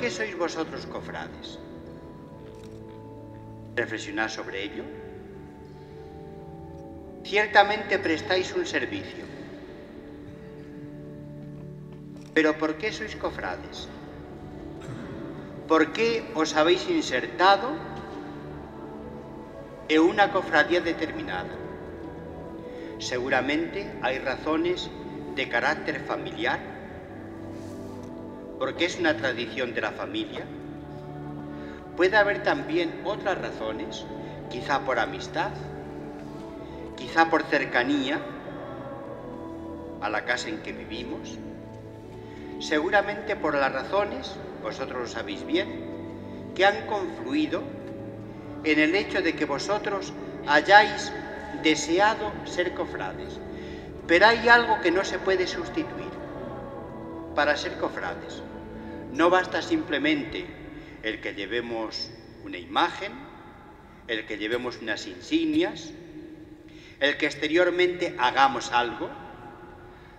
qué sois vosotros cofrades? ¿Reflexionad sobre ello? Ciertamente prestáis un servicio. Pero ¿por qué sois cofrades? ¿Por qué os habéis insertado en una cofradía determinada? Seguramente hay razones de carácter familiar, porque es una tradición de la familia. Puede haber también otras razones, quizá por amistad, quizá por cercanía a la casa en que vivimos, seguramente por las razones, vosotros lo sabéis bien, que han confluido en el hecho de que vosotros hayáis deseado ser cofrades. Pero hay algo que no se puede sustituir para ser cofrades. No basta simplemente el que llevemos una imagen, el que llevemos unas insignias, el que exteriormente hagamos algo,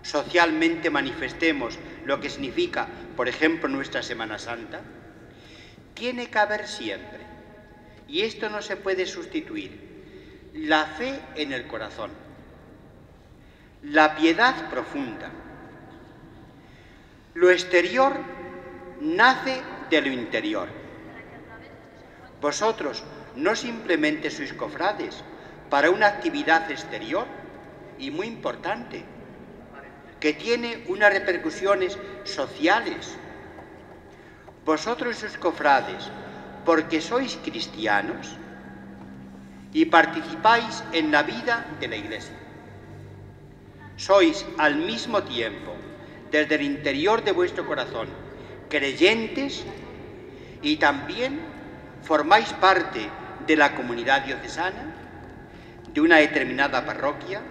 socialmente manifestemos lo que significa, por ejemplo, nuestra Semana Santa, tiene que haber siempre, y esto no se puede sustituir, la fe en el corazón, la piedad profunda. Lo exterior nace de lo interior. Vosotros no simplemente sois cofrades para una actividad exterior y muy importante, que tiene unas repercusiones sociales. Vosotros sois cofrades porque sois cristianos y participáis en la vida de la Iglesia. Sois al mismo tiempo, desde el interior de vuestro corazón, creyentes y también formáis parte de la comunidad diocesana, de una determinada parroquia,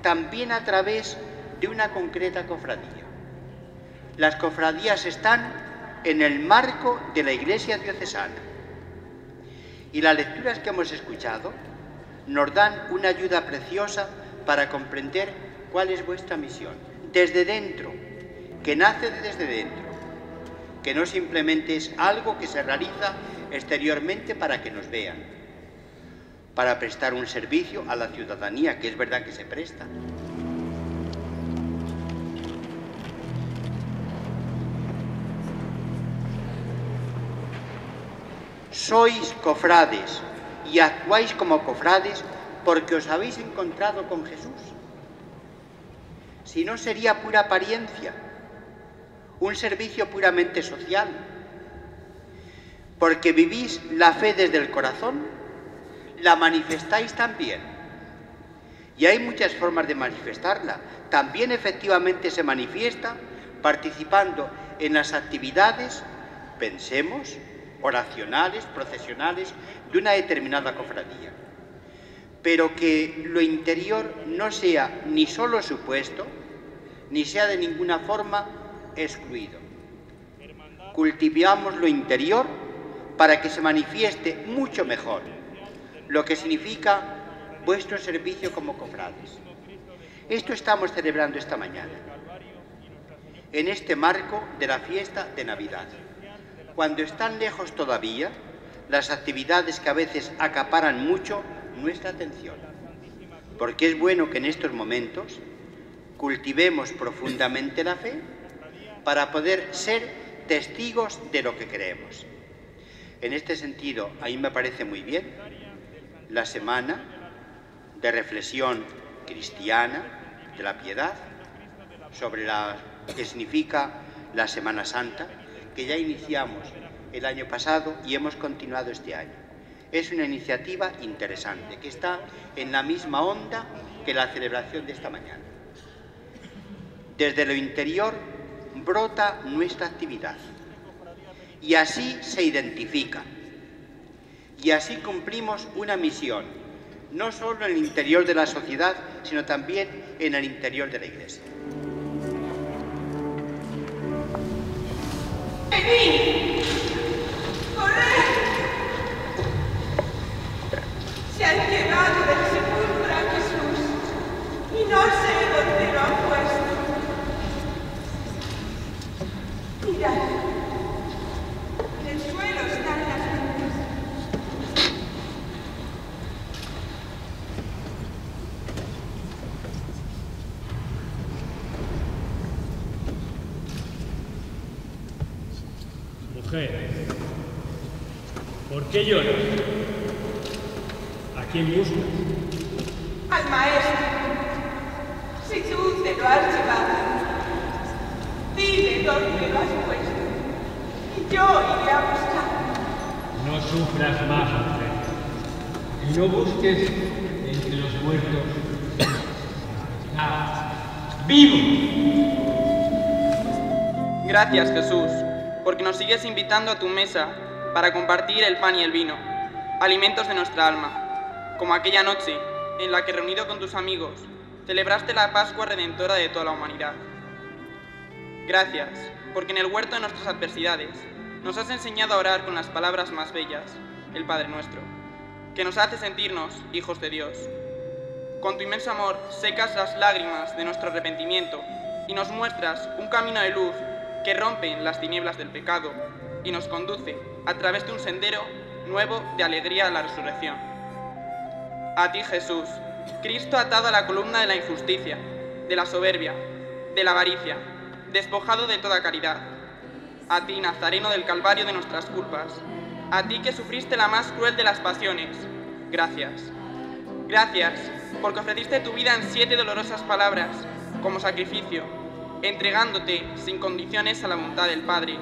también a través de una concreta cofradía. Las cofradías están en el marco de la Iglesia diocesana y las lecturas que hemos escuchado nos dan una ayuda preciosa para comprender cuál es vuestra misión. Desde dentro, que nace desde dentro, que no simplemente es algo que se realiza exteriormente para que nos vean, para prestar un servicio a la ciudadanía, que es verdad que se presta. Sois cofrades y actuáis como cofrades porque os habéis encontrado con Jesús. Si no sería pura apariencia, un servicio puramente social, porque vivís la fe desde el corazón, la manifestáis también. Y hay muchas formas de manifestarla. También efectivamente se manifiesta participando en las actividades, pensemos, oracionales, procesionales de una determinada cofradía. Pero que lo interior no sea ni solo supuesto, ni sea de ninguna forma excluido. Cultivamos lo interior para que se manifieste mucho mejor lo que significa vuestro servicio como cofrades. Esto estamos celebrando esta mañana, en este marco de la fiesta de Navidad cuando están lejos todavía las actividades que a veces acaparan mucho nuestra atención. Porque es bueno que en estos momentos cultivemos profundamente la fe para poder ser testigos de lo que creemos. En este sentido, a mí me parece muy bien la semana de reflexión cristiana de la piedad sobre la que significa la Semana Santa, que ya iniciamos el año pasado y hemos continuado este año. Es una iniciativa interesante que está en la misma onda que la celebración de esta mañana. Desde lo interior brota nuestra actividad. Y así se identifica. Y así cumplimos una misión, no solo en el interior de la sociedad, sino también en el interior de la Iglesia. Se han llegado del sepulcro a Jesús y no sé dónde lo han puesto. Mirad, Mujer, ¿por qué lloras? ¿A quién buscas? Al maestro. Si tú te lo has llevado, dile dónde lo has puesto. Y yo iré a buscar. No sufras más, mujer. Y no busques entre los muertos. ¡Vivo! Gracias Jesús, porque nos sigues invitando a tu mesa para compartir el pan y el vino, alimentos de nuestra alma, como aquella noche en la que reunido con tus amigos celebraste la Pascua Redentora de toda la humanidad. Gracias, porque en el huerto de nuestras adversidades nos has enseñado a orar con las palabras más bellas, el Padre nuestro, que nos hace sentirnos hijos de Dios. Con tu inmenso amor secas las lágrimas de nuestro arrepentimiento y nos muestras un camino de luz que rompe las tinieblas del pecado y nos conduce a través de un sendero nuevo de alegría a la resurrección. A ti Jesús, Cristo atado a la columna de la injusticia, de la soberbia, de la avaricia, despojado de toda caridad. A ti, Nazareno del Calvario de nuestras culpas. A ti que sufriste la más cruel de las pasiones. Gracias. Gracias porque ofreciste tu vida en siete dolorosas palabras como sacrificio, entregándote sin condiciones a la voluntad del Padre,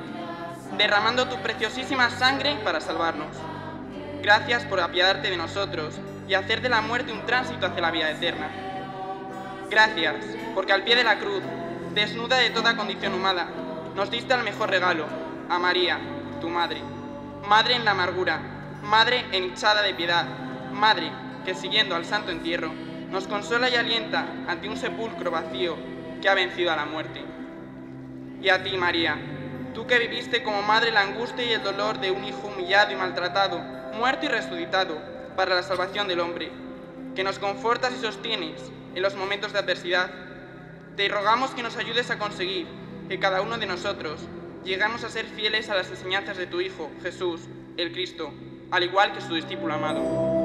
derramando tu preciosísima sangre para salvarnos. Gracias por apiadarte de nosotros y hacer de la muerte un tránsito hacia la vida eterna. Gracias, porque al pie de la cruz, desnuda de toda condición humana, nos diste el mejor regalo, a María, tu madre. Madre en la amargura, madre hinchada de piedad, madre que siguiendo al santo entierro, nos consuela y alienta ante un sepulcro vacío que ha vencido a la muerte. Y a ti, María, tú que viviste como madre la angustia y el dolor de un hijo humillado y maltratado, muerto y resucitado, para la salvación del hombre, que nos confortas y sostienes en los momentos de adversidad, te rogamos que nos ayudes a conseguir que cada uno de nosotros lleguemos a ser fieles a las enseñanzas de tu Hijo, Jesús, el Cristo, al igual que su discípulo amado.